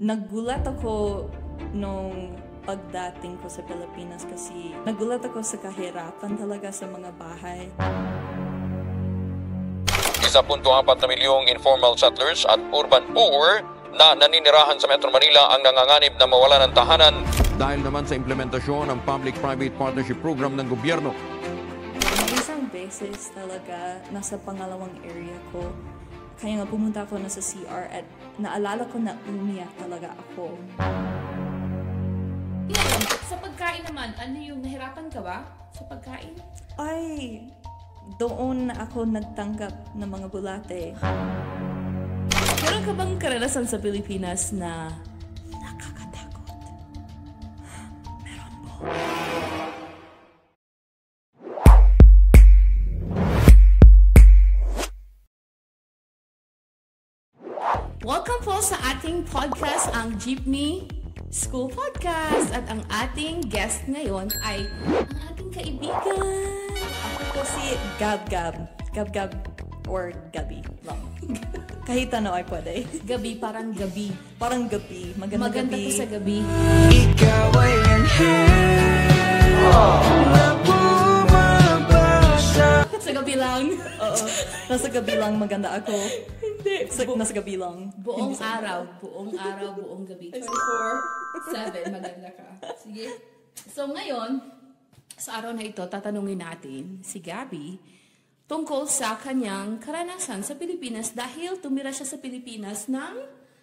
Nagulat ako nung pagdating ko sa Pilipinas kasi nagulat ako sa kahirapan talaga sa mga bahay. Isa punto apat na milyong informal settlers at urban poor na naninirahan sa Metro Manila ang nanganganib na mawala ng tahanan dahil naman sa implementasyon ng Public-Private Partnership Program ng gobyerno. Isang beses talaga nasa pangalawang area ko. Kaya nga pumunta ako na sa CR at naalala ko na umiyak talaga ako. Ngayon, sa pagkain naman, ano yung nahirapan ka ba sa pagkain? Ay, doon ako nagtanggap ng mga bulate. Meron ka bang karanasan sa Pilipinas na Nakakatakot. Meron po. Welcome po sa ating podcast, ang Jeepney School Podcast. At ang ating guest ngayon ay ang ating kaibigan. Ako po si Gab Gab. Gab Gab or Gabi lang. Kahit ano ay pwede. Gabi, parang gabi. Parang gabi. Maganda, Maganda gabi. to sa gabi. Ikaw ay anghel na bumabasa Sa gabi lang. Oo. Nasa gabi lang maganda ako. Hindi. Sa, nasa gabi lang. Buong araw. Buong araw, buong gabi. 24, 7, maganda ka. Sige. So ngayon, sa araw na ito, tatanungin natin si Gabby tungkol sa kanyang karanasan sa Pilipinas dahil tumira siya sa Pilipinas ng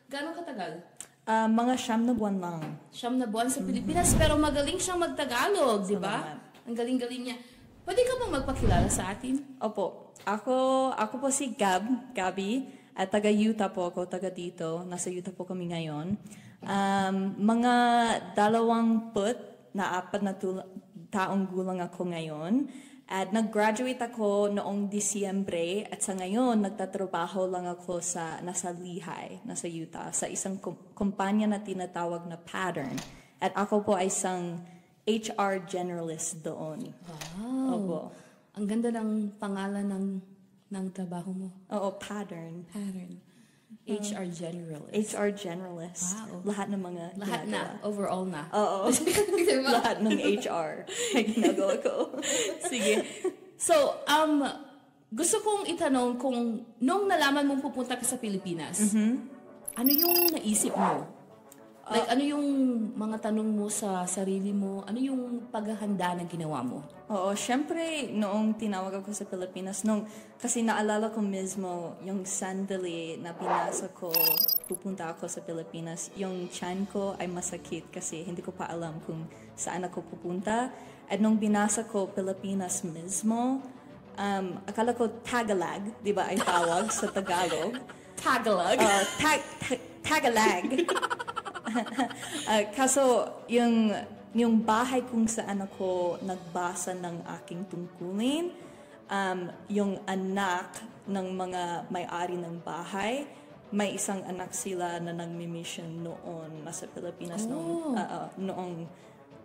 gano'ng katagal? Ah, mga siyam na buwan lang. Siyam na buwan sa Pilipinas pero magaling siyang magtagalog, di ba? Ang galing-galing niya. Pwede ka bang magpakilala sa atin? Opo. Ako, ako po si Gab, Gabi. At taga Utah po ako, taga dito. Nasa Utah po kami ngayon. Um, mga dalawang put na apat na taong gulang ako ngayon. At nag-graduate ako noong Disyembre at sa ngayon nagtatrabaho lang ako sa nasa Lehigh, nasa Utah, sa isang kum- kumpanya na tinatawag na Pattern. At ako po ay isang HR generalist doon. Wow. Opo. Ang ganda ng pangalan ng ng trabaho mo. Oo, Pattern. Pattern. HR generalist. HR generalist. Wow. Lahat ng mga Lahat na. ginagawa. Overall na. Oo. diba? Lahat ng HR ay ginagawa ko. Sige. So, um, gusto kong itanong kung nung nalaman mong pupunta ka sa Pilipinas, ano yung naisip mo? Like, ano yung mga tanong mo sa sarili mo? Ano yung paghahanda na ginawa mo? Oo, syempre, noong tinawag ako sa Pilipinas, nung, kasi naalala ko mismo, yung sandali na pinasa ko, pupunta ako sa Pilipinas, yung chan ko ay masakit kasi hindi ko pa alam kung saan ako pupunta. At nung binasa ko Pilipinas mismo, um, akala ko Tagalog, di ba ay tawag sa Tagalog. Tagalog. Uh, tag, tag, Tagalog. Ah, kaso, yung, yung bahay kung saan ako nagbasa ng aking tungkulin, um, yung anak ng mga may-ari ng bahay, may isang anak sila na nagmi-mission noon nasa Pilipinas noong, ah, ah, noong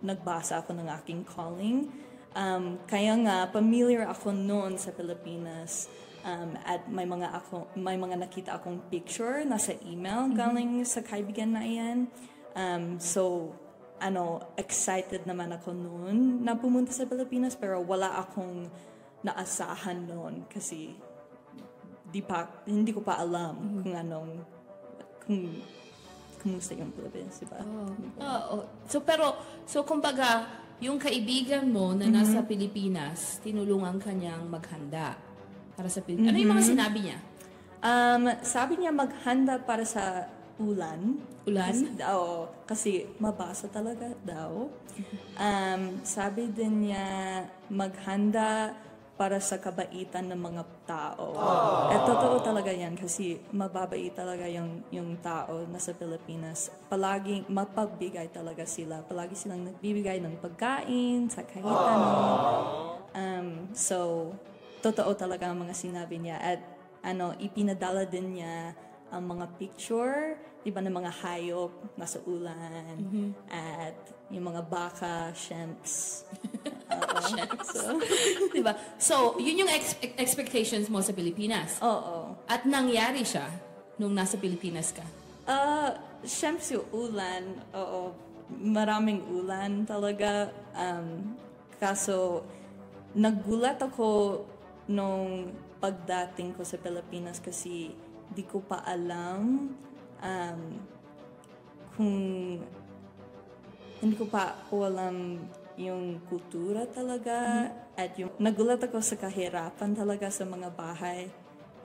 nagbasa ako ng aking calling. Um, kaya nga, familiar ako noon sa Pilipinas. Um, at may mga ako may mga nakita akong picture nasa email galing sa kaibigan na iyan. Um, so ano excited naman ako noon na pumunta sa Pilipinas pero wala akong naasahan noon kasi di pa hindi ko pa alam kung anong kung kumusta yung Pilipinas, di ba? Oo. So, pero, so kumbaga, yung kaibigan mo na nasa Pilipinas, tinulungan ka niyang maghanda para sa Pilipinas. Ano yung mga sinabi niya? Um, sabi niya maghanda para sa ulan. Ulan? Kasi, oo, kasi mabasa talaga daw. Um, sabi din niya maghanda para sa kabaitan ng mga tao. At totoo talaga yan kasi mababait talaga yung, yung tao na sa Pilipinas. Palaging mapagbigay talaga sila. Palagi silang nagbibigay ng pagkain sa kahit ano. Um, so, totoo talaga ang mga sinabi niya. At ano, ipinadala din niya ang mga picture, di ba, ng mga hayop nasa ulan, at yung mga baka, shemps. So, diba? So, yun yung ex- expectations mo sa Pilipinas. oo. At nangyari siya nung nasa Pilipinas ka. Ah, Siyempre yung ulan, oo, maraming ulan talaga. Um, kaso, nagulat ako nung pagdating ko sa Pilipinas kasi di ko pa alam um, kung hindi ko pa ako alam yung kultura talaga at yung nagulat ako sa kahirapan talaga sa mga bahay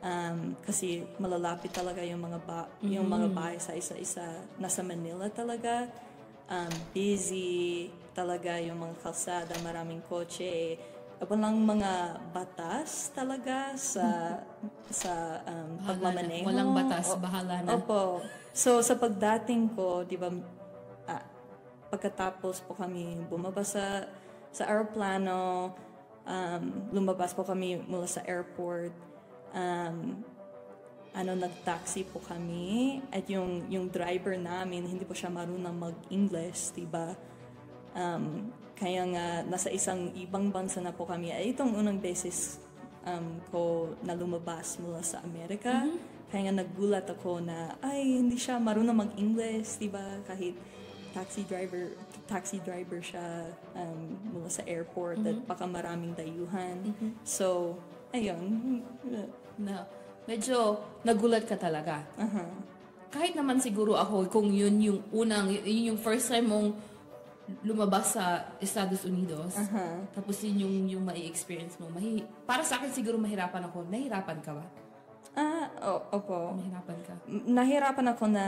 um, kasi malalapit talaga yung mga ba- yung mga bahay sa isa-isa. Nasa Manila talaga um, busy talaga yung mga kalsada maraming kotse walang mga batas talaga sa sa um, na. pagmamaneho Walang batas, O- bahala na. Opo. So, sa pagdating ko, di ba, ah, pagkatapos po kami bumaba sa, sa aeroplano, um, lumabas po kami mula sa airport, um, ano, nag-taxi po kami, at yung, yung driver namin, hindi po siya marunong mag-English, di ba? Um, kaya nga, nasa isang ibang bansa na po kami. Ay, itong unang beses um, ko na lumabas mula sa Amerika. Kaya nga nagulat ako na, ay, hindi siya marunong mag-English, di ba? Kahit taxi driver taxi driver siya um, mula sa airport at baka maraming dayuhan. So, ayun. Na, medyo nagulat ka talaga. Aha. Kahit naman siguro ako, kung yun yung unang, yun yung first time mong lumabas sa Estados Unidos, Aha. tapos yun yung, yung mai-experience mo, mahi, para sa akin siguro mahirapan ako. Nahirapan ka ba? Ah, o- opo. Mahirapan ka. Nahirapan ako na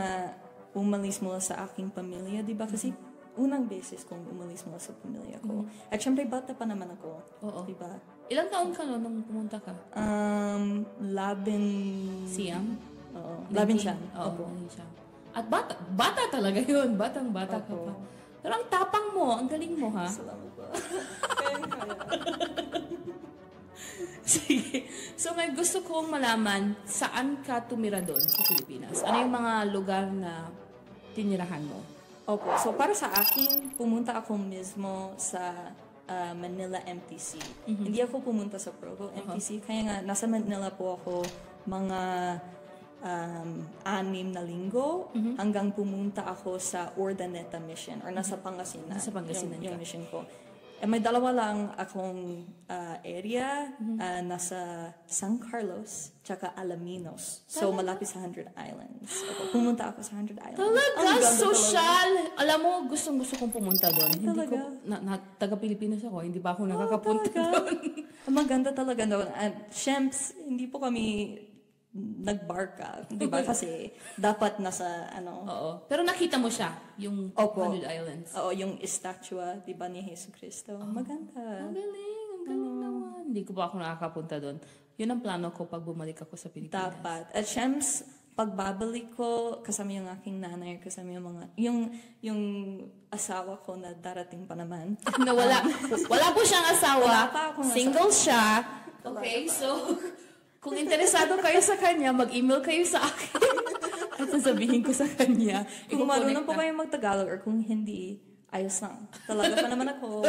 umalis mula sa aking pamilya, di ba? Kasi unang beses kong umalis mula sa pamilya ko. At syempre, bata pa naman ako. Oo. Di ba? Ilang taon ka no, nung pumunta ka? Um, labin... Siyam? Oo. Labin siya. Oo, Opo. labin siya. At bata, bata talaga yun. Batang bata ka Opo. pa. Pero ang tapang mo, ang galing mo ha. Salamat po. Sige. So ngayon gusto kong malaman saan ka tumira doon sa Pilipinas. Ano yung mga lugar na tinirahan mo? Opo. So, para sa akin, pumunta ako mismo sa ah, Manila MTC. Hindi ako pumunta sa Provo MTC. Kaya nga, nasa Manila po ako mga um, anim na linggo hanggang pumunta ako sa Urdaneta Mission or nasa Pangasinan. Nasa Pangasinan yung, yung mission ko. Eh, may dalawa lang akong ah, area ah, nasa San Carlos tsaka Alaminos. So, malapit sa Hundred Islands. Opo, pumunta ako sa Hundred Islands. Ang Talaga, ganda social! Alam mo, gustong gusto kong pumunta doon. Hindi Talaga? ko, na, na, taga-Pilipinas ako, hindi pa ako nakakapunta talaga? doon. Ang maganda talaga doon. At Shemps, hindi po kami nagbarka. Di ba? Kasi dapat nasa, ano, Oo. Pero nakita mo siya, yung Opo. Hundred Islands. oo, yung estatwa, di ba, ni Jesu Cristo. Maganda. Ang galing, ang galing naman. Hindi ko pa ako nakakapunta doon. Yun ang plano ko pag bumalik ako sa Pilipinas. Dapat. At Shemps, pagbabalik ko, kasama yung aking nanay, kasama yung mga, yung, yung asawa ko na darating pa naman. na wala, wala po siyang asawa. Wala pa akong Single siya. Okay, so, kung interesado kayo sa kanya, mag-email kayo sa akin. At sasabihin ko sa kanya. Kung marunong po kayo mag-Tagalog or kung hindi, ayos lang. Talaga pa naman ako.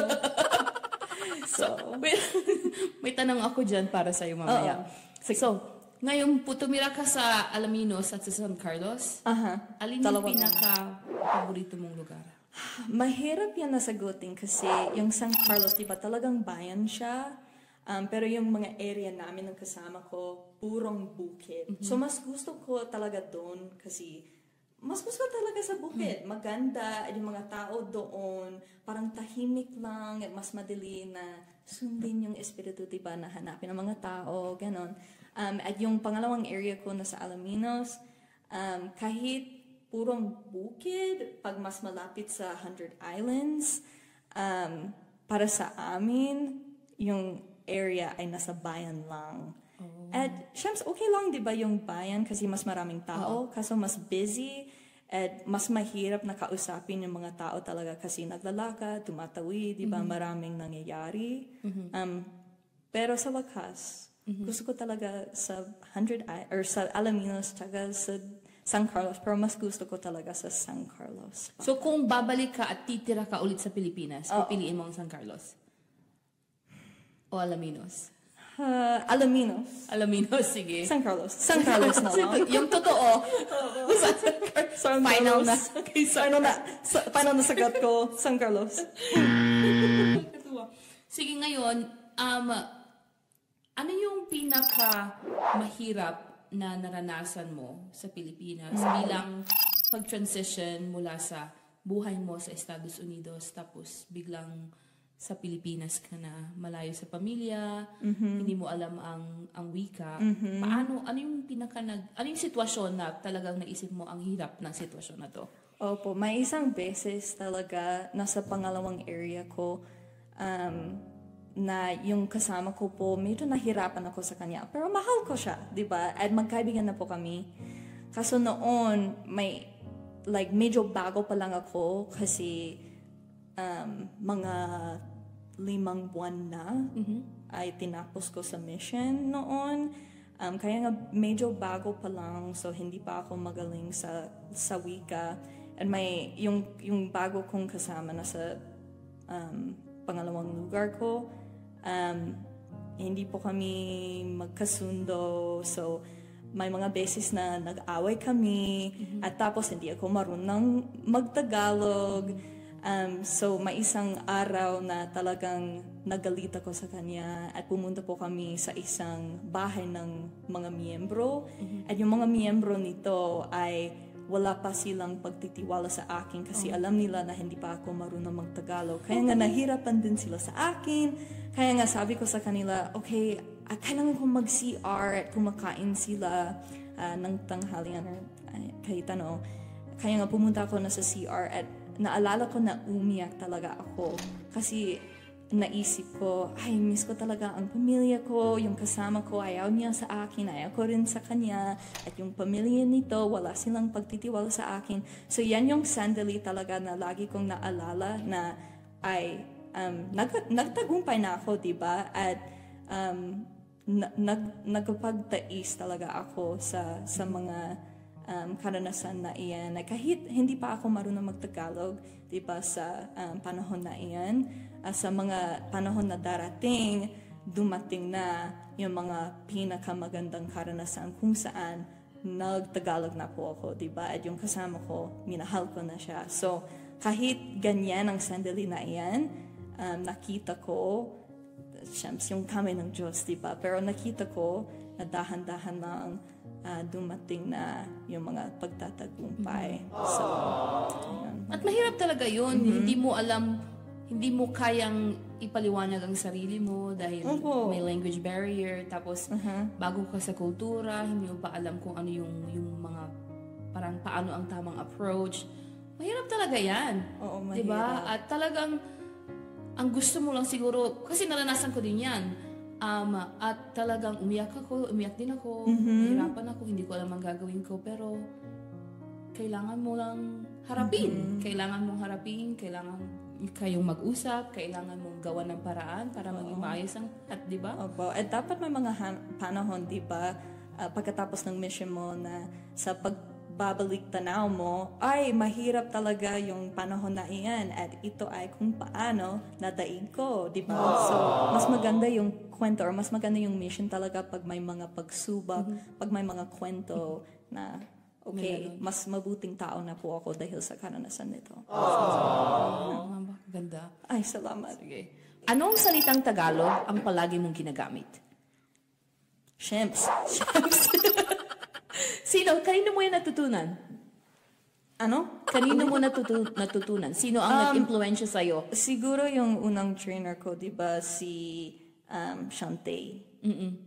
so, May, may tanong ako dyan para sa'yo mamaya. So, ngayon po tumira ka sa Alaminos at sa San Carlos. aha. Alin Dalawa yung pinaka-paborito mong lugar? Mahirap yan nasagutin kasi yung San Carlos, di ba talagang bayan siya? Um, pero yung mga area namin ng kasama ko, purong bukid. So mas gusto ko talaga doon kasi mas gusto ko talaga sa bukid. Maganda, at yung mga tao doon, parang tahimik lang, at mas madali na sundin yung espiritu, di ba, na hanapin ng mga tao, ganon. Um, at yung pangalawang area ko na sa Alaminos, um, kahit purong bukid, pag mas malapit sa Hundred Islands, um, para sa amin, yung area ay nasa bayan lang. At syempre, okay lang, di ba, yung bayan kasi mas maraming tao, kaso mas busy, at mas mahirap na kausapin yung mga tao talaga kasi naglalakad, tumatawid, di ba, maraming nangyayari. Um, pero sa wakas, gusto ko talaga sa 100 I- or sa Alaminos tsaka sa San Carlos, pero mas gusto ko talaga sa San Carlos. So, kung babalik ka at titira ka ulit sa Pilipinas, pipiliin mo ang San Carlos? O Alaminos? Uh, Alaminos. Alaminos, sige. San Carlos. San Carlos na lang. yung totoo. San Final na. Carlos. Final na. Sa, final na sagot ko. San Carlos. Sige ngayon, um, ano yung pinaka mahirap na naranasan mo sa Pilipinas bilang pag-transition mula sa buhay mo sa Estados Unidos tapos biglang sa Pilipinas ka na malayo sa pamilya, hindi mo alam ang ang wika. Paano ano yung pinaka nag ano yung sitwasyon na talagang naisip mo ang hirap ng sitwasyon na to? Opo, may isang beses talaga nasa pangalawang area ko um, na yung kasama ko po, medyo nahirapan ako sa kanya. Pero mahal ko siya, di ba? At magkaibigan na po kami. Kaso noon, may, like, medyo bago pa lang ako kasi um, mga limang buwan na ay tinapos ko sa mission noon. Um, kaya nga medyo bago pa lang, so hindi pa ako magaling sa sa wika. And may yung yung bago kong kasama na sa um, pangalawang lugar ko, um, hindi po kami magkasundo. So, may mga beses na nag-away kami at tapos hindi ako marunong magtagalog. Um, so, may isang araw na talagang nagalit ako sa kanya at pumunta po kami sa isang bahay ng mga miyembro. At yung mga miyembro nito ay wala pa silang pagtitiwala sa akin kasi alam nila na hindi pa ako marunong magtagalog. Kaya nga nahirapan din sila sa akin. Kaya nga sabi ko sa kanila, okay, ah, kailangan kong mag-CR at kumakain sila ah, ng tanghalian or ay, kahit ano. Kaya nga pumunta ako na sa CR at naalala ko na umiyak talaga ako. Kasi naisip ko, ay, miss ko talaga ang pamilya ko, yung kasama ko, ayaw niya sa akin, ayaw ko rin sa kanya, at yung pamilya nito, wala silang pagtitiwala sa akin. So, yan yung sandali talaga na lagi kong naalala na ay, um, nag, nagtagumpay na ako, di ba? At, um, na- nag, nagpagtais talaga ako sa, sa mga um, karanasan na iyan. Na kahit hindi pa ako marunong magtagalog, di ba, sa um, panahon na iyan, ah, sa mga panahon na darating, dumating na yung mga pinakamagandang karanasan kung saan nagtagalog na po ako, di ba? At yung kasama ko, minahal ko na siya. So, kahit ganyan ang sandali na iyan, um, nakita ko, Siyempre, yung kami ng Diyos, di ba? Pero nakita ko na dahan-dahan lang ah, dumating na yung mga pagtatagumpay. So, ayun. At mahirap talaga yun. Mm-hmm. Hindi mo alam, hindi mo kayang ipaliwanag ang sarili mo dahil Opo. Uh-huh. may language barrier. Tapos, bago ka sa kultura, hindi mo pa alam kung ano yung, yung mga, parang paano ang tamang approach. Mahirap talaga yan. Oo, mahirap. Diba? At talagang, ang gusto mo lang siguro, kasi naranasan ko din yan. Um, at talagang umiyak ako, umiyak din ako, Mm-hmm. nahirapan ako, hindi ko alam ang gagawin ko, pero kailangan mo lang harapin. Mm-hmm. Kailangan mong harapin, kailangan kayong mag-usap, kailangan mong gawa ng paraan para maging maayos ang at di ba? Opo. At dapat may mga han- panahon, di ba, ah, pagkatapos ng mission mo na sa pagbabalik tanaw mo, ay mahirap talaga yung panahon na iyan at ito ay kung paano nadaig ko, di ba? So, mas maganda yung kwento or mas maganda yung mission talaga pag may mga pagsubak, pag may mga kwento na okay, mas mabuting tao na po ako dahil sa karanasan nito. Ba? Ganda. Ay, salamat. Sige. Anong salitang Tagalog ang palagi mong ginagamit? Shemps. Sino? Kanino mo yan natutunan? Ano? Kanino mo natutu- natutunan? Sino ang Um, nag-impluensya sa'yo? Siguro yung unang trainer ko, di ba, si um, Shante.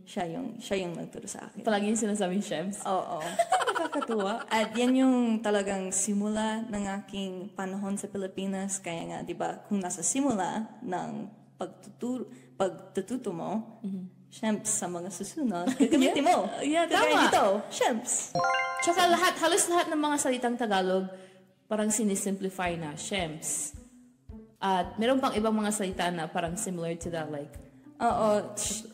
Siya yung, siya yung nagturo sa akin. Palagi yung sinasabing Shems. Oo. Nakakatuwa. At yan yung talagang simula ng aking panahon sa Pilipinas. Kaya nga, di ba, kung nasa simula ng pagtutu pagtututo mo, Shemps sa mga susunod, gagamitin mo. Yeah, Kagaya tama. dito, Shemps. Tsaka lahat, halos lahat ng mga salitang Tagalog, parang sinisimplify na, Shems. At meron pang ibang mga salita na parang similar to that, like, Oo. sh-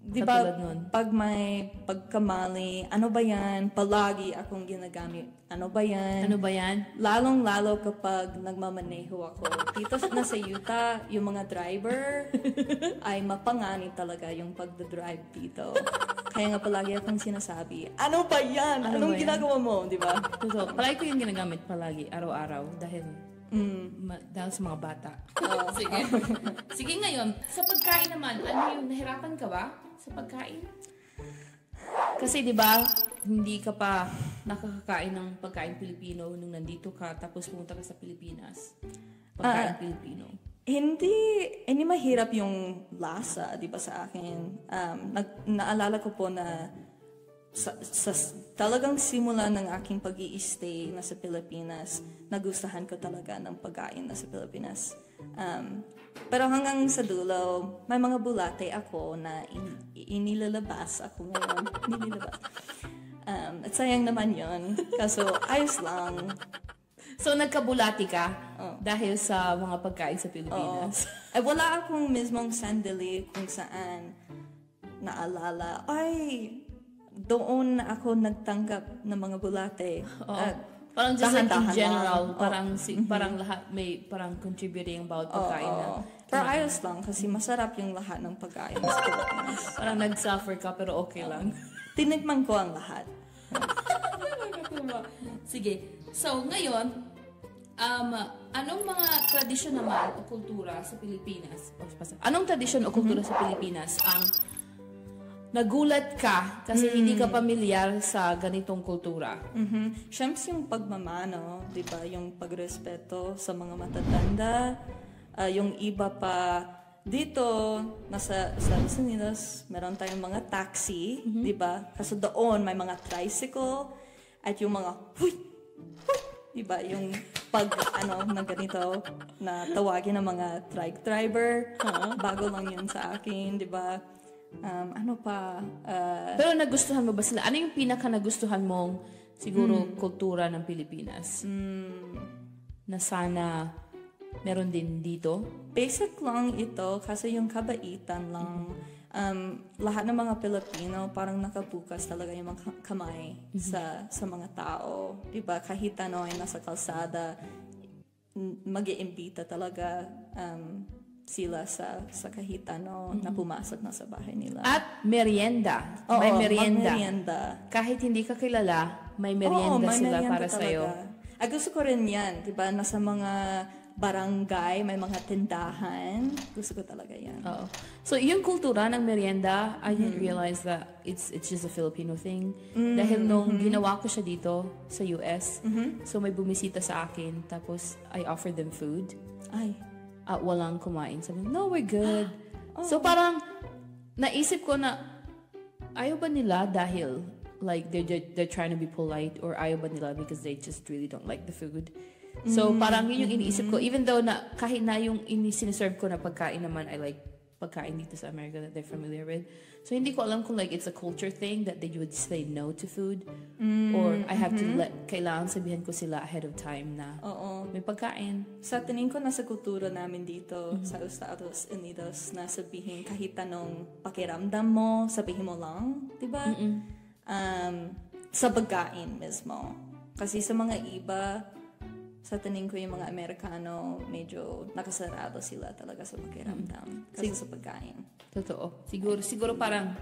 Di ba, pag may pagkamali, ano ba yan? Palagi akong ginagamit. Ano ba yan? Ano ba yan? Lalong-lalo kapag nagmamaneho ako. Dito na sa Utah, yung mga driver ay mapangani talaga yung pagdadrive dito. Kaya nga palagi akong sinasabi, ano ba yan? Ano Anong ba yan?" ginagawa mo? Di ba? Totoo. Palagi ko yung ginagamit palagi, araw-araw. Dahil, Mm. ma- dahil sa mga bata. Sige. Sige ngayon, sa pagkain naman, ano yung nahirapan ka ba sa pagkain? Kasi 'di ba, hindi ka pa nakakakain ng pagkain Pilipino nung nandito ka tapos pumunta ka sa Pilipinas. Pagkain Ah. Pilipino. Hindi, hindi mahirap yung lasa, di ba, sa akin. Um, nag, naalala ko po na sa, sa talagang simula ng aking pag stay na sa Pilipinas, nagustuhan ko talaga ng pagkain na sa Pilipinas. Um, pero hanggang sa dulo, may mga bulate ako na in, inilalabas ako ngayon. Nililabas. Um, at sayang naman yon Kaso, ayos lang. So nagkabulati ka Oh. dahil sa mga pagkain sa Pilipinas. Ay, wala akong mismong sandali kung saan naalala, ay, doon ako nagtanggap ng mga bulate. Oo. At parang just like in general, lang. Oh. parang si, parang lahat may parang contributing about pagkain na. Oo. Pero ayos lang kasi masarap yung lahat ng pagkain sa Pilipinas. Parang nag-suffer ka pero okay lang. Tinikman ko ang lahat. Sige. So, ngayon, um, anong mga tradisyon naman o kultura sa Pilipinas? Anong tradisyon o kultura sa Pilipinas ang nagulat ka kasi hindi ka pamilyar sa ganitong kultura? Mhm. Siyempre yung pagmamano, di ba? Yung pagrespeto sa mga matatanda. Ah, yung iba pa dito, nasa Estados Unidos, meron tayong mga taxi, di ba? Kaso doon, may mga tricycle at yung mga huy, huy, di ba? Yung pag, ano, na ganito, na tawagin ng mga trike driver. Bago lang yun sa akin, di ba? Um, ano pa? Ah, Pero nagustuhan mo ba sila? Ano yung pinaka nagustuhan mong siguro kultura ng Pilipinas? Na sana meron din dito? Basic lang ito kasi yung kabaitan lang. Um, lahat ng mga Pilipino parang nakabukas talaga yung mga ka- kamay sa sa mga tao. 'Di ba? Kahit ano ay nasa kalsada, mag iimbita talaga um, sila sa sa kahit ano na pumasok na sa bahay nila. At merienda. Oo, may merienda. magmerienda. Kahit hindi ka kilala, may Oo, merienda may sila merienda para sa'yo. Ah, gusto ko rin yan. Diba? Nasa mga barangay, may mga tindahan. Gusto ko talaga yan. Oo. So, yung kultura ng merienda, I didn't Mm-hmm. realize that it's it's just a Filipino thing. Dahil nung ginawa ko siya dito sa US, Mm-hmm. so may bumisita sa akin, tapos I offered them food. Ay, At walang kumain. Sabi, no, we're good. Oh. So, parang, naisip ko na, ayaw ba nila dahil, like, they're, they're, they're trying to be polite, or ayaw ba nila because they just really don't like the food. So, Mm-hmm. parang yun yung iniisip ko. Even though na, kahit na yung ini-siniserve ko na pagkain naman, I like pagkain dito sa America that they're familiar with. So, hindi ko alam kung like it's a culture thing that they would say no to food. Or I have to Mm-hmm. let, kailangan sabihin ko sila ahead of time na oo. may pagkain. Sa tingin ko, nasa kultura namin dito sa Estados Unidos na sabihin kahit anong pakiramdam mo, sabihin mo lang, di ba? Um, sa pagkain mismo. Kasi sa mga iba, sa tingin ko yung mga Amerikano, medyo nakasarado sila talaga sa pakiramdam. Kasi sa pagkain. Totoo. Siguro, siguro parang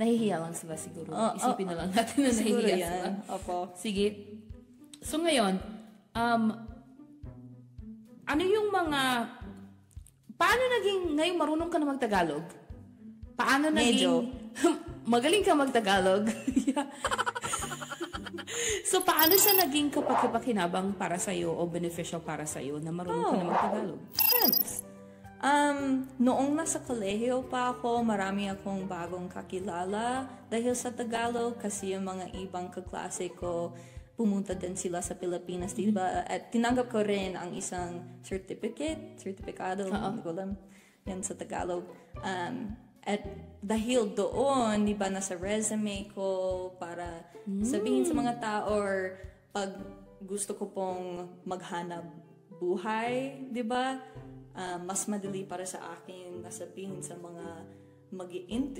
nahihiya lang sila siguro. Oo, Isipin na lang natin na nahihiya yan. sila. Opo. Sige. So ngayon, um, ano yung mga, paano naging, ngayon marunong ka na magtagalog? Paano Medyo. naging, magaling ka magtagalog? So paano siya naging kapag-pakinabang para sa'yo o beneficial para sa'yo na marunong ka na Oh. magtagalog? Um, noong nasa kolehiyo pa ako, marami akong bagong kakilala dahil sa Tagalog kasi yung mga ibang kaklase ko pumunta din sila sa Pilipinas, di ba? At tinanggap ko rin ang isang certificate, certificado, hindi ko alam, yan sa Tagalog. Um, at dahil doon, di ba, nasa resume ko para sabihin sa mga tao or pag gusto ko pong maghanap buhay, di ba? Ah, mas madali para sa akin na sabihin sa mga mag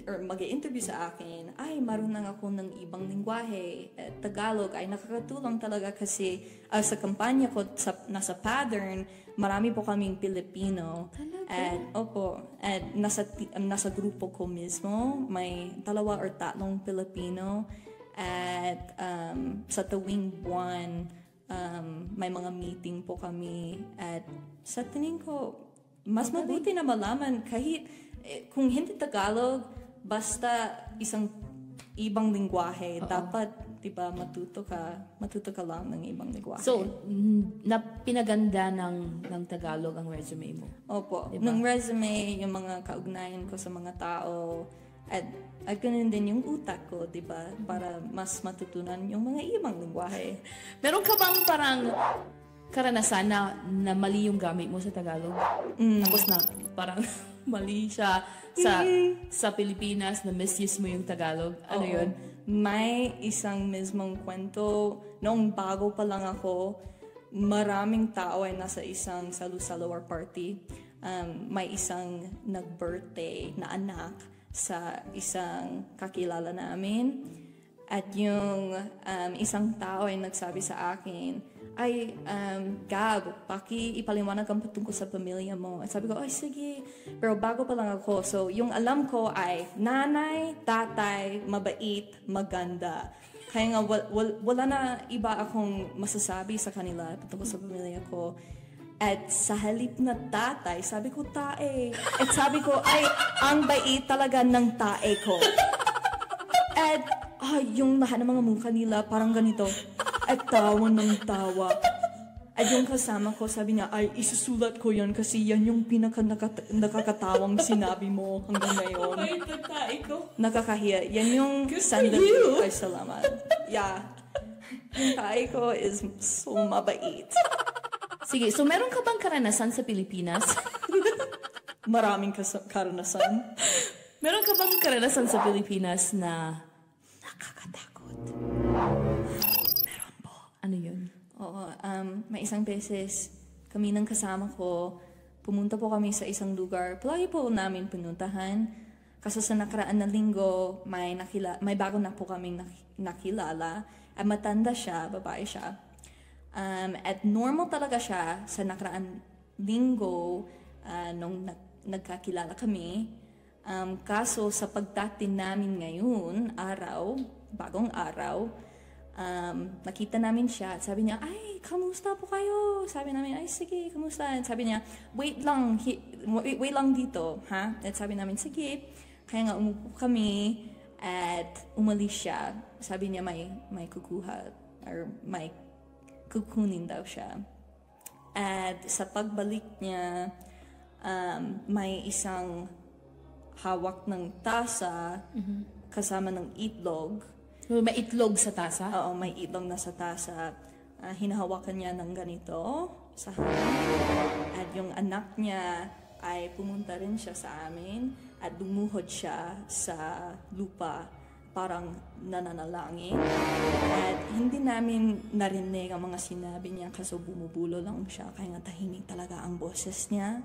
or mag-interview sa akin, ay, marunong ako ng ibang lingwahe. Eh, Tagalog ay nakakatulong talaga kasi ah, sa kampanya ko, sa, nasa pattern, marami po kaming Pilipino. At, opo, at nasa, um, nasa grupo ko mismo, may dalawa or tatlong Pilipino. At um, sa tuwing buwan, um, may mga meeting po kami. At sa tingin ko, mas mabuti na malaman kahit eh, kung hindi Tagalog, basta isang ibang lingwahe, dapat 'di ba matuto ka, matuto ka lang ng ibang lingwahe. So, mm, na pinaganda ng, ng Tagalog ang resume mo. Opo, nung resume, yung mga kaugnayan ko sa mga tao, at, at ganun din yung utak ko, di ba? Para mas matutunan yung mga ibang lingwahe. Meron ka bang parang karanasan na, na mali yung gamit mo sa Tagalog? Tapos na parang mali siya sa sa Pilipinas na misuse mo yung Tagalog. Ano Oo. yun? May isang mismong kwento, noong bago pa lang ako, maraming tao ay nasa isang salu-salawar party. Um, may isang nag-birthday na anak sa isang kakilala namin. At yung um, isang tao ay nagsabi sa akin, ay, um, Gab, paki ipaliwanag ang patungkol sa pamilya mo. At sabi ko, ay, sige. Pero bago pa lang ako, so yung alam ko ay nanay, tatay, mabait, maganda. Kaya nga, wal- wal- wala na iba akong masasabi sa kanila patungkol sa pamilya ko. At sa halip na tatay, sabi ko, tae. At sabi ko, ay, ang bait talaga ng tae ko. At ay, yung lahat ng mga mukha nila parang ganito. At tawa ng tawa. At yung kasama ko, sabi niya, ay, isusulat ko yon kasi yan yung pinaka nakat- nakakatawang sinabi mo hanggang ngayon. Wait, tatay ko. Nakakahiya. Yan yung Good for sandali. you. Ay, salamat. Yeah. Yung tae ko is so mabait. Sige, so meron ka bang karanasan sa Pilipinas? Maraming kas- karanasan. meron ka bang karanasan sa Pilipinas na nakakatakot? Ano yun? Oo, um, may isang beses, kami ng kasama ko, pumunta po kami sa isang lugar. Palagi po namin pinuntahan. Kaso sa nakaraan na linggo, may, nakila, may bago na po kaming nak- nakilala. At matanda siya, babae siya. Um, at normal talaga siya sa nakaraan linggo ah, nung nag- nagkakilala kami. Um, kaso sa pagdating namin ngayon, araw, bagong araw, um, nakita namin siya at sabi niya, ay, kamusta po kayo? Sabi namin, ay, sige, kamusta? At sabi niya, wait lang, hi- wait, wait lang dito, ha? At sabi namin, sige. Kaya nga umupo kami at umalis siya. Sabi niya may, may kukuha or may kukunin daw siya. At sa pagbalik niya, um, may isang hawak ng tasa kasama ng itlog. May itlog sa tasa? Oo, may itlog na sa tasa. Ah, hinahawakan niya ng ganito sa. At yung anak niya ay pumunta rin siya sa amin at lumuhod siya sa lupa parang nananalangin. At hindi namin narinig ang mga sinabi niya kasi bumubulo lang siya kaya nga tahimik talaga ang boses niya.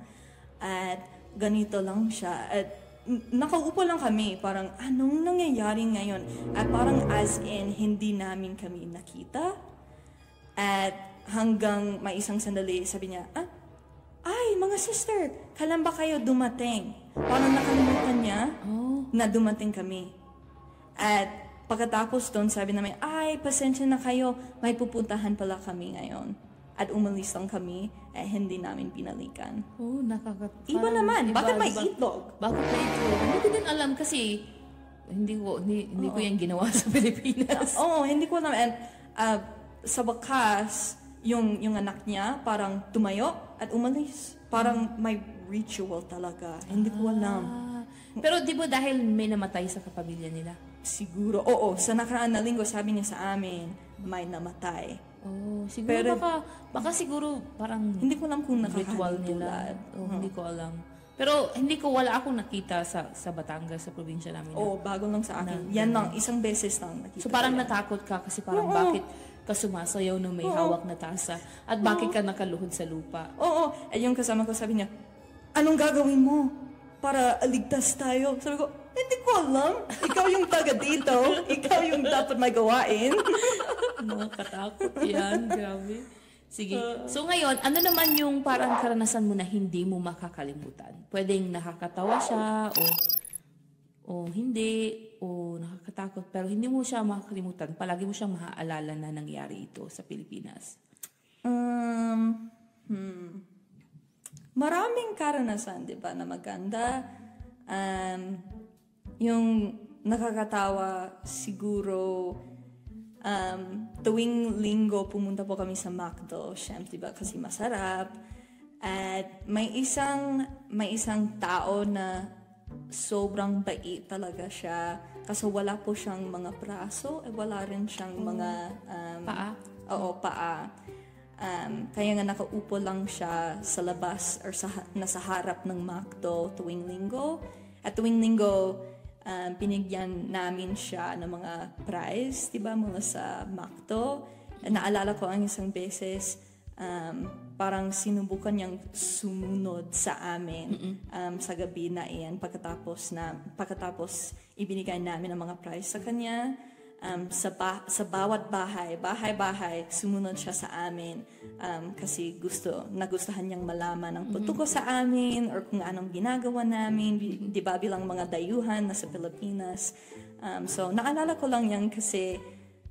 At ganito lang siya. At nakaupo lang kami, parang anong nangyayari ngayon? At parang as in, hindi namin kami nakita. At hanggang may isang sandali, sabi niya, ah, ay, mga sister, kailan ba kayo dumating? Parang nakalimutan niya na dumating kami. At pagkatapos doon, sabi namin, ay, pasensya na kayo, may pupuntahan pala kami ngayon. At umalis lang kami, eh, hindi namin pinalikan. Oh, nakakat... Iba parang naman, iba, bakit may iba. itlog? Bakit may itlog? Hindi ko din alam kasi hindi ko hindi, hindi ko yan ginawa sa Pilipinas. Oo, hindi ko alam. And uh, sa wakas, yung, yung anak niya parang tumayo at umalis. Parang may ritual talaga. Hindi ko alam. Ah, pero di ba dahil may namatay sa kapamilya nila? Siguro, oo, sa nakaraan na linggo, sabi niya sa amin, may namatay. Oh, siguro Pero- baka baka siguro parang Hindi ko alam kung ritual nila. Oh, hindi ko alam. Pero hindi ko wala akong nakita sa sa Batangas sa probinsya namin. Oo, bago lang sa akin. Yan lang, isang beses lang nakita So parang yan. natakot ka kasi parang Oo. bakit ka sumasayaw nung may Oo. hawak na tasa at bakit ka nakaluhod sa lupa. Oo, at yung kasama ko sabi niya, anong gagawin mo? para aligtas tayo. Sabi ko, hindi ko alam. Ikaw yung taga dito. Ikaw yung dapat may gawain. Nakakatakot yan. Grabe. Sige. So ngayon, ano naman yung parang karanasan mo na hindi mo makakalimutan? Pwedeng nakakatawa siya o o hindi o nakakatakot pero hindi mo siya makakalimutan. Palagi mo siyang maaalala na nangyari ito sa Pilipinas. Um, hmm. Maraming karanasan, di ba, na maganda. Um, yung nakakatawa, siguro, um, tuwing linggo pumunta po kami sa McDo, syempre, ba, kasi masarap. At may isang, may isang tao na sobrang bait talaga siya. Kaso wala po siyang mga braso, eh, wala rin siyang mga... Um, Paa? Oo, paa. Um, kaya nga nakaupo lang siya sa labas or sa, nasa harap ng McDo tuwing linggo. At tuwing linggo, um, binigyan namin siya ng mga prize, di ba, mula sa. At naalala ko ang isang beses, um, parang sinubukan niyang sumunod sa amin um, sa gabi na iyan pagkatapos na pagkatapos ibinigay namin ang mga prize sa kanya um, sa, ba- sa bawat bahay, bahay-bahay, sumunod siya sa amin um, kasi gusto, nagustuhan niyang malaman ang puto ko sa amin or kung anong ginagawa namin, bi- di ba bilang mga dayuhan na sa Pilipinas. Um, so, naalala ko lang yan kasi,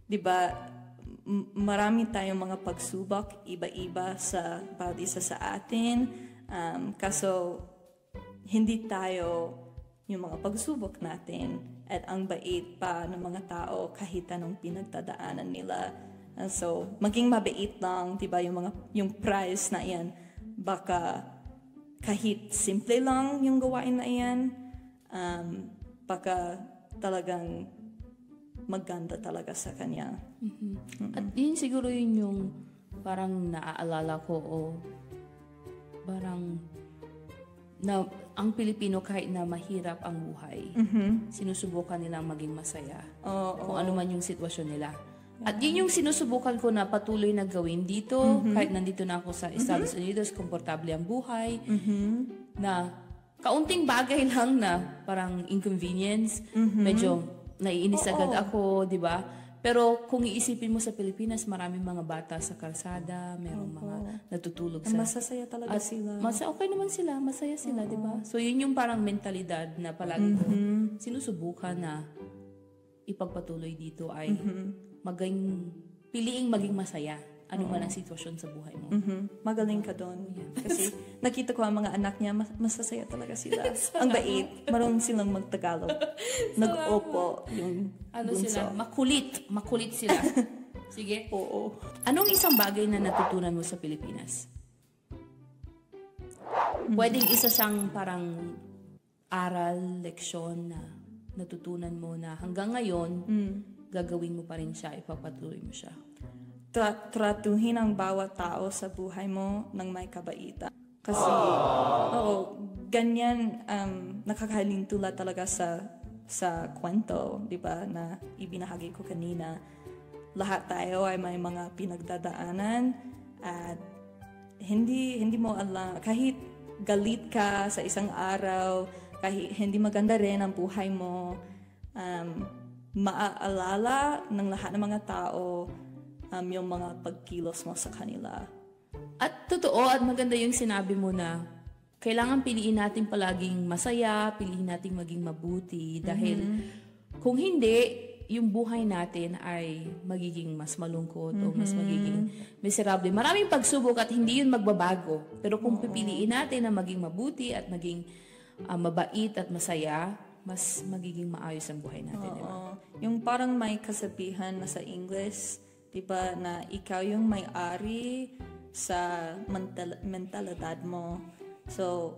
di ba, marami tayong mga pagsubok, iba-iba sa bawat isa sa atin. Um, kaso, hindi tayo yung mga pagsubok natin at ang bait pa ng mga tao kahit anong pinagdadaanan nila. And so, maging mabait lang, 'di ba, yung mga yung prize na 'yan. Baka kahit simple lang yung gawain na 'yan, um, baka talagang maganda talaga sa kanya. At yun siguro yun yung parang naaalala ko o parang na ang Pilipino kahit na mahirap ang buhay, sinusubukan nilang maging masaya. Oo, kung ano man yung sitwasyon nila. At yun yung sinusubukan ko na patuloy na gawin dito, kahit nandito na ako sa Estados Unidos, komportable ang buhay, na kaunting bagay lang na parang inconvenience, medyo naiinis agad ako, di ba? Pero kung iisipin mo sa Pilipinas, maraming mga bata sa kalsada, merong mga natutulog sa... Masasaya talaga At sila. Masa, okay naman sila, masaya sila, di ba? So, yun yung parang mentalidad na palagi ko sinusubukan na ipagpatuloy dito ay maging, piliing maging masaya. Ano man ang sitwasyon sa buhay mo. Mhm. Magaling ka doon. Kasi nakita ko ang mga anak niya, mas, masasaya talaga sila. ang bait. Marunong silang magtagalog. Nag-opo yung Ano bunso. sila? Makulit. Makulit sila. Sige. Oo. Anong isang bagay na natutunan mo sa Pilipinas? Pwedeng isa siyang parang aral, leksyon na natutunan mo na hanggang ngayon, gagawin mo pa rin siya, ipapatuloy mo siya. Tra- tratuhin ang bawat tao sa buhay mo ng may kabaitan. Kasi, oo, ganyan, um, nakakahalintula talaga sa sa kwento, di ba, na ibinahagi ko kanina. Lahat tayo ay may mga pinagdadaanan at hindi hindi mo alam kahit galit ka sa isang araw kahit hindi maganda rin ang buhay mo um, maaalala ng lahat ng mga tao um, yung mga pagkilos mo sa kanila At totoo at maganda yung sinabi mo na kailangan piliin natin palaging masaya, piliin natin maging mabuti dahil kung hindi, yung buhay natin ay magiging mas malungkot o mas magiging miserable. Maraming pagsubok at hindi yun magbabago. Pero kung pipiliin natin na maging mabuti at maging ah, mabait at masaya, mas magiging maayos ang buhay natin. Oo. yung parang may kasabihan na sa English 'di ba na ikaw yung may-ari sa mental- mentalidad mo so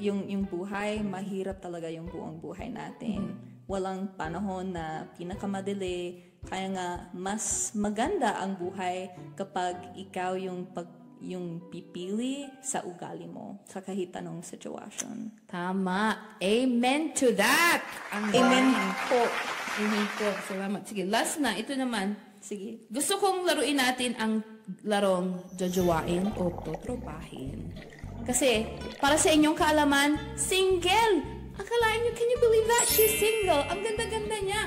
yung yung buhay mahirap talaga yung buong buhay natin walang panahon na pinakamadali kaya nga mas maganda ang buhay kapag ikaw yung pag yung pipili sa ugali mo sa kahit anong sitwasyon. Tama. Amen to that. Ang Amen po. Amen po. Salamat. Sige, last na. Ito naman. Sige. Gusto kong laruin natin ang larong jojowain o totropahin. Kasi, para sa inyong kaalaman, single! Akalain nyo, can you believe that? She's single. Ang ganda-ganda niya.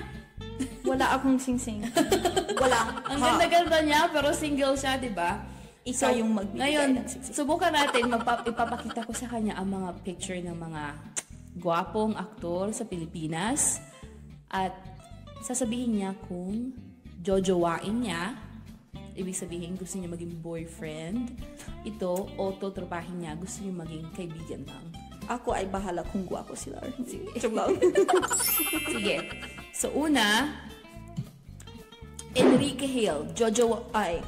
Wala akong sing-sing. Wala. Ang ganda-ganda niya, pero single siya, di ba? Ikaw yung magbibigay Ngayon, ng singsing. subukan natin, magpa- ipapakita ko sa kanya ang mga picture ng mga gwapong aktor sa Pilipinas. At sasabihin niya kung jojowain niya, ibig sabihin gusto niya maging boyfriend, ito, o totropahin niya, gusto niya maging kaibigan lang. Ako ay bahala kung gwapo sila. or hindi. Joke lang. Sige. So, una, Enrique Hill, Jojo, ay,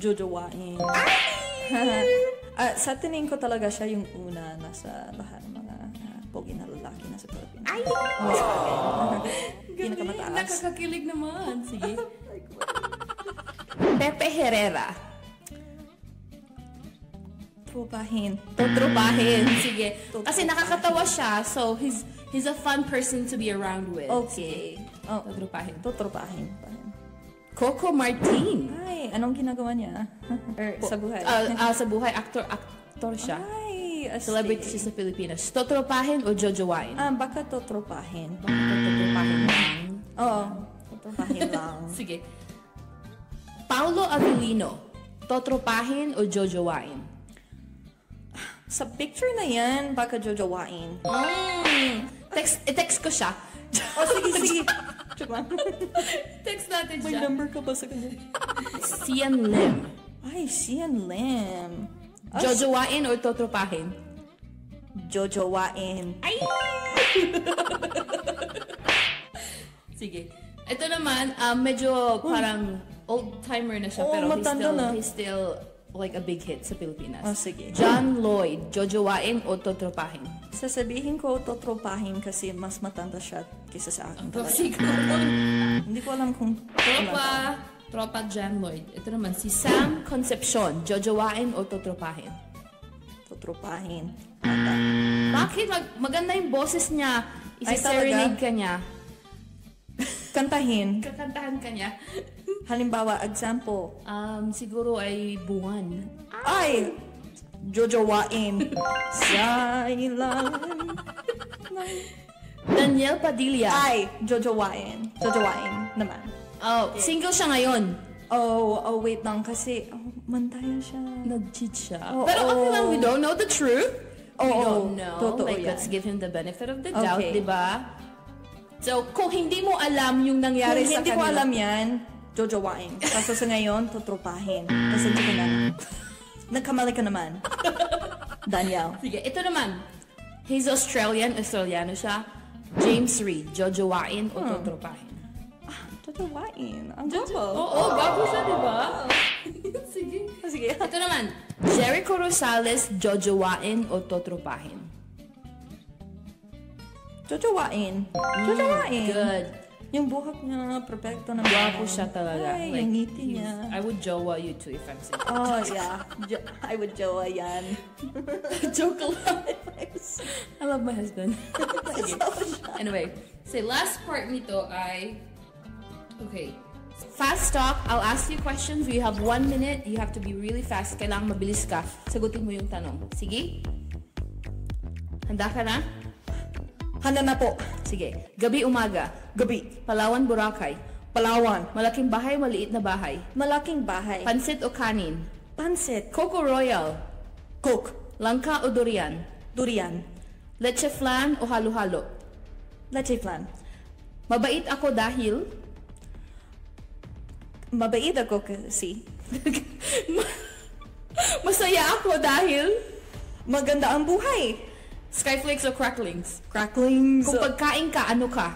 jojowain. Ah, sa tingin ko talaga siya yung una nasa lahat ng mga uh, pogi na lalaki na sa Pilipinas. Ay! Pinakamataas. Nakakakilig naman. Sige. Pepe Herrera. Tropahin. Totropahin. Sige. Kasi nakakatawa siya, so he's he's a fun person to be around with. Okay. Oh, Totropahin. totropahin. Coco Martin. Ay, anong ginagawa niya? Or sa buhay? Ah, ah, sa buhay, actor, actor siya. Ay, astig. Celebrity siya sa Pilipinas. Totropahin o jojowain? Ah, baka totropahin. Totropahin lang. Oo, totropahin lang. Sige. Paulo Avellino. Totropahin o jojowain? sa picture na yan, baka jojowain. Mm. Text, i-text ko siya. Oh, sige, sige. Text natin May siya. number ka ba sa kanya? Sian Lim. Ay, Sian Lim. Ah, Jojowain or totropahin? Jojowain. Ay! Sige. Ito naman, um, medyo parang old-timer na siya, Oo, pero he's matanda still, na. he's still like a big hit sa Pilipinas. Oh, sige. John Lloyd, jojowain o totropahin? Sasabihin ko totropahin kasi mas matanda siya kaysa sa akin. talaga. Siguro. Hindi ko alam kung Tropa, tropa John Lloyd. Ito naman, si Sam Concepcion, jojowain o totropahin? totropahin. Bakit? Mag- maganda yung boses niya. Isa-serenade ka niya. Kantahin. Kakantahan ka niya. Halimbawa, example. Um, siguro ay buwan. Ay! Jojowain. ilalim. Daniel Padilla. Ay! Jojowain. Jojowain naman. Oh, single siya ngayon. Oh, oh, wait lang kasi oh, mantaya siya. Nag-cheat siya. Oo. Pero okay lang, we don't know the truth. we Oo, don't know. totoo like, yan. let's give him the benefit of the doubt, Okay. di ba? So, kung hindi mo alam yung Kung nangyari sa hindi kanila. ko alam yan, jojowain. Kaso sa ngayon, tutropahin. Kasi hindi ko na. Nagkamali ka naman. Daniel. Sige, ito naman. He's Australian, Australiano siya. James Reid, jojowain o Hmm. totropahin? Jojowain. Ang guwapo. Oo, bago siya, di ba? Sige. Sige. Ito naman, Jericho Rosales, jojowain o totropahin? Jojowain. Jojowain. Good. Yung buhok niya, perfecto na. Guwapo siya talaga. Ay, Like, yung ngiti niya. I would jowa you too if I'm single. Oh, yeah. Jo- I would jowa yan. Joke lang. I love my husband. Anyway, say last part nito ay okay. Fast talk. I'll ask you questions. You have one minute. You have to be really fast. Kailangan mabilis ka. Sagutin mo yung tanong. Sige? Handa ka na? Handa na po. Sige. Gabi umaga. Gabi. Palawan, Boracay. Palawan. Malaking bahay, maliit na bahay. Malaking bahay. Pansit o kanin. Pansit. Coco Royal. Coke. Langka o durian. Durian. Leche flan o halo-halo. Leche flan. Mabait ako dahil Mabait ako kasi. Masaya ako dahil Maganda ang buhay. Skyflakes o cracklings. Cracklings. Kung pagkain ka, ano ka?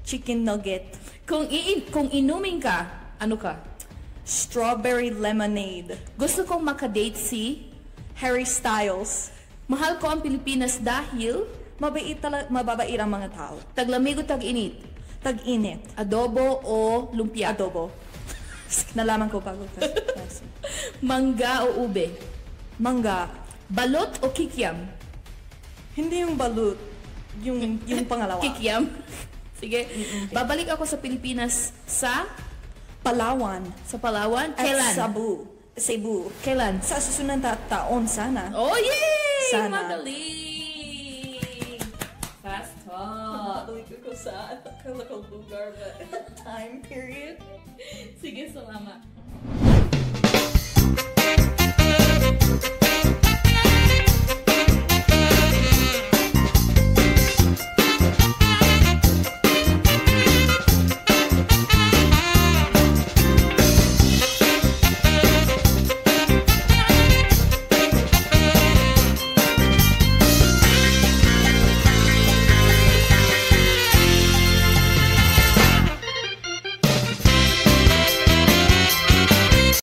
Chicken nugget. Kung, iin, kung inumin ka, ano ka? Strawberry lemonade. Gusto kong makadate si Harry Styles. Mahal ko ang Pilipinas dahil Mabait tala- mababait ang mga tao. taglamig o tag-init. Tag-init. Adobo o lumpia. Adobo. Nalaman ko bago. Mangga o ube. Mangga. Balot o kikiam. Hindi yung balut. Yung, yung pangalawa. Kikiam. Sige. Babalik ako sa Pilipinas sa Palawan. sa Palawan. At Kailan? Cebu. Cebu. Kailan? Sa susunod na taon sana. Oh, yay! Sana. Magaling! Fast probably Google sa akala ko lugar but time period. Sige, salamat.